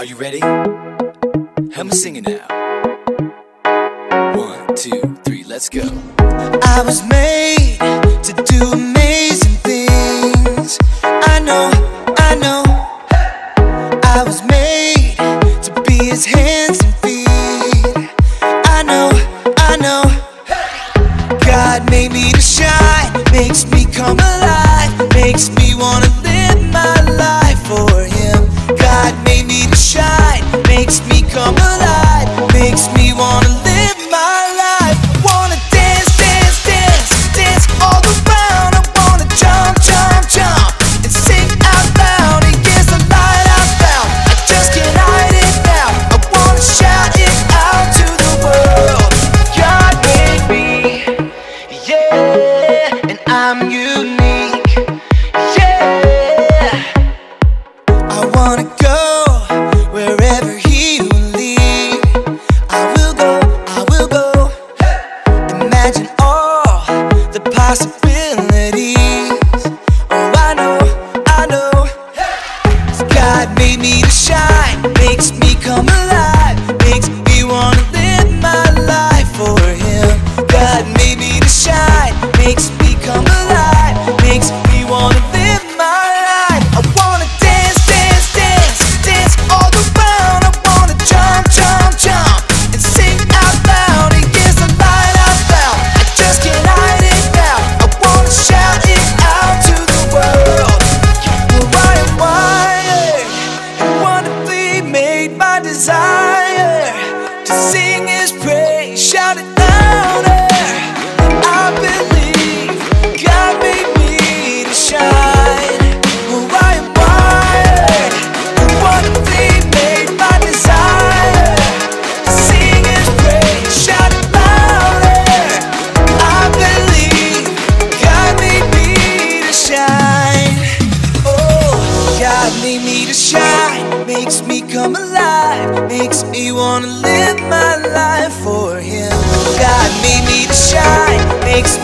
Are you ready? Help me sing it now. One, two, three, let's go. I was made to do amazing things. I know, I know. I was made to be his hands and feet. I know, I know. God made me to shine, makes me come alive, makes me wanna shine, makes me come alive, makes me wanna live my life. I wanna dance, dance, dance, dance all around. I wanna jump, jump, jump and sing out loud. Yes, the light I found, I just can't hide it now. I wanna shout it out to the world. Why am wired and wonderfully made by desire to sing His to shine, makes me come alive, makes me wanna live my life for Him. God made me to shine, makes